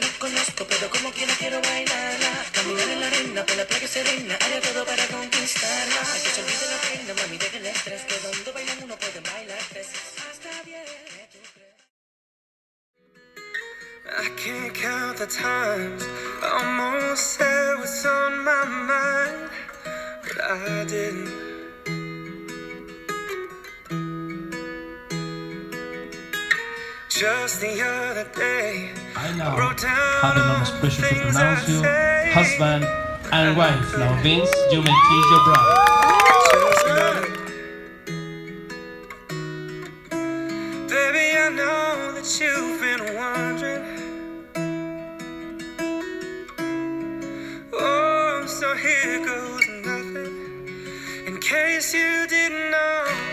no conozco, pero como quiera quiero bailarla. Caminar en la arena, por la playa serena, haré todo para conquistarla. Que se olvide la pena, mami, deja el estrés, que donde bailan uno puede bailar tres. Hasta bien, ¿qué tú crees? I can't count the times almost said what's on my mind, but I didn't. Just the other day, I now have enormous pressure to pronounce you husband and wife. Now, Vince, you may kiss your bride. Just look. Baby, I know that you've been wondering. Oh, so here goes nothing. In case you didn't know,